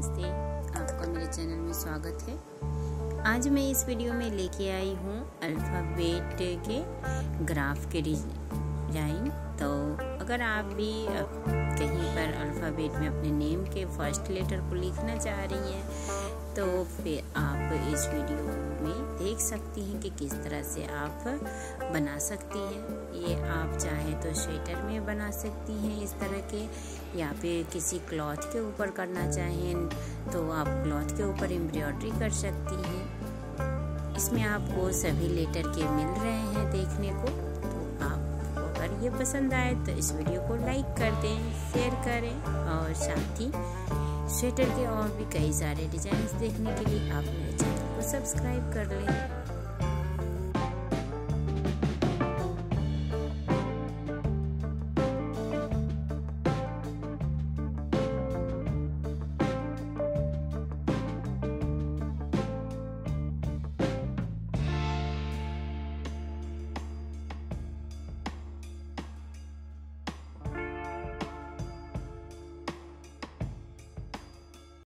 नमस्ते, आपका मेरे चैनल में स्वागत है। आज मैं इस वीडियो में लेके आई हूँ अल्फ़ाबेट के ग्राफ के डिज़ाइन। तो अगर आप भी कहीं पर अल्फ़ाबेट में अपने नेम के फ़र्स्ट लेटर को लिखना चाह रही हैं तो फिर आप इस वीडियो देख सकती हैं कि किस तरह से आप बना सकती हैं। ये आप चाहें तो स्वेटर में बना सकती हैं इस तरह के, या फिर किसी क्लॉथ के ऊपर करना चाहें तो आप क्लॉथ के ऊपर एम्ब्रॉयडरी कर सकती हैं। इसमें आपको सभी लेटर के मिल रहे हैं देखने को। तो आपको अगर ये पसंद आए तो इस वीडियो को लाइक कर दें, शेयर करें और साथ ही स्वेटर के और भी कई सारे डिज़ाइन देखने के लिए आप मेरे चैनल को सब्सक्राइब कर लें।